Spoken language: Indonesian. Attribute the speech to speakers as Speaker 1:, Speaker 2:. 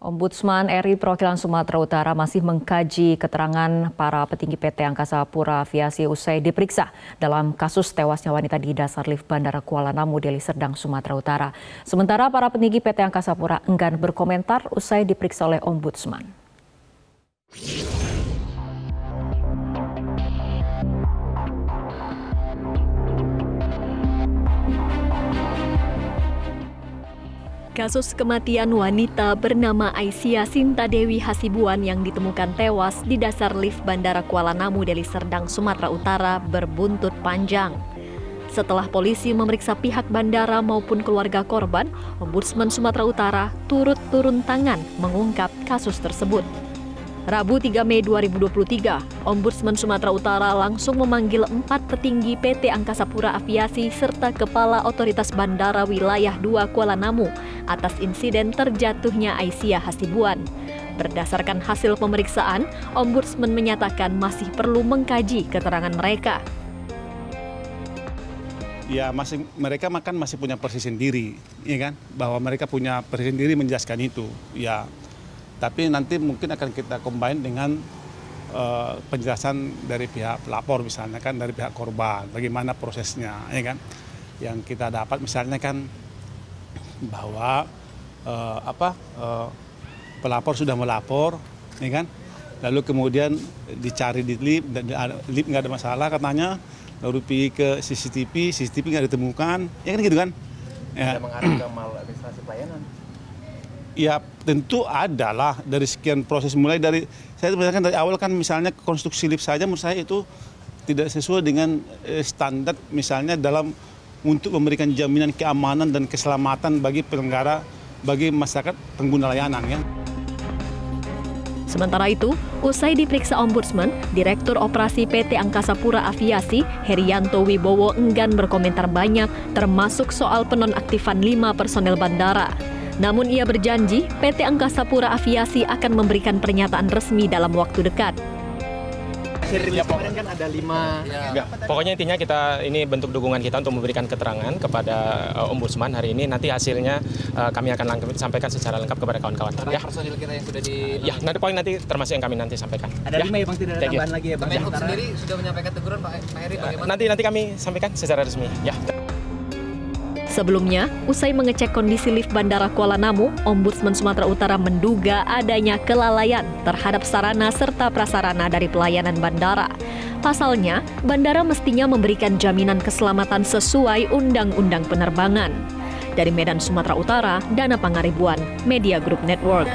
Speaker 1: Ombudsman RI Perwakilan Sumatera Utara masih mengkaji keterangan para petinggi PT Angkasa Pura Aviasi usai diperiksa dalam kasus tewasnya wanita di dasar lift Bandara Kuala Namu, Deli Serdang, Sumatera Utara. Sementara para petinggi PT Angkasa Pura enggan berkomentar usai diperiksa oleh Ombudsman. Kasus kematian wanita bernama Aisyah Sinta Dewi Hasibuan yang ditemukan tewas di dasar lift Bandara Kuala Namu, Deli Serdang, Sumatera Utara berbuntut panjang. Setelah polisi memeriksa pihak bandara maupun keluarga korban, Ombudsman Sumatera Utara turut turun tangan mengungkap kasus tersebut. Rabu 3 Mei 2023, Ombudsman Sumatera Utara langsung memanggil empat petinggi PT Angkasa Pura Aviasi serta Kepala Otoritas Bandara Wilayah 2 Kuala Namu atas insiden terjatuhnya Aisyah Hasibuan. Berdasarkan hasil pemeriksaan, Ombudsman menyatakan masih perlu mengkaji keterangan mereka.
Speaker 2: Ya, masih mereka makan masih punya persis sendiri, ya kan? Bahwa mereka punya persis sendiri menjelaskan itu. Ya, tapi nanti mungkin akan kita combine dengan uh, penjelasan dari pihak pelapor misalnya kan dari pihak korban bagaimana prosesnya ya kan yang kita dapat misalnya kan bahwa uh, apa uh, pelapor sudah melapor ya kan? Lalu kemudian dicari di lip dan lip nggak ada masalah katanya lalu pergi ke CCTV CCTV nggak ditemukan ya kan gitu kan?
Speaker 3: Ya. mengarah ke maladministrasi pelayanan?
Speaker 2: Ya tentu ada lah dari sekian proses mulai dari saya misalkan dari awal kan misalnya konstruksi lift saja menurut saya itu tidak sesuai dengan eh, standar misalnya dalam untuk memberikan jaminan keamanan dan keselamatan bagi penyelenggara bagi masyarakat pengguna layanan ya.
Speaker 1: Sementara itu, usai diperiksa Ombudsman, Direktur Operasi PT Angkasa Pura Aviasi, Herianto Wibowo enggan berkomentar banyak termasuk soal penonaktifan lima personel bandara. Namun ia berjanji PT Angkasa Pura Aviasi akan memberikan pernyataan resmi dalam waktu dekat.
Speaker 3: Ya, kemarin kan ada lima.
Speaker 4: Ya. Pokoknya intinya kita ini bentuk dukungan kita untuk memberikan keterangan kepada uh, Ombudsman hari ini. Nanti hasilnya uh, kami akan langkap, sampaikan secara lengkap kepada kawan-kawan.
Speaker 3: Ya. Personil kita yang sudah di.
Speaker 4: Ya, nanti poin nanti termasuk yang kami nanti sampaikan.
Speaker 3: Ada ya. lima ya bang, tidak ada tambahan lagi ya bang.
Speaker 5: Kemenhub sendiri sudah menyampaikan teguran Pak Heri bagaimana?
Speaker 4: Nanti nanti kami sampaikan secara resmi. Ya.
Speaker 1: Sebelumnya, usai mengecek kondisi lift Bandara Kuala Namu, Ombudsman Sumatera Utara menduga adanya kelalaian terhadap sarana serta prasarana dari pelayanan bandara. Pasalnya, bandara mestinya memberikan jaminan keselamatan sesuai Undang-Undang Penerbangan. Dari Medan, Sumatera Utara, Dana Pangaribuan, Media Group Network.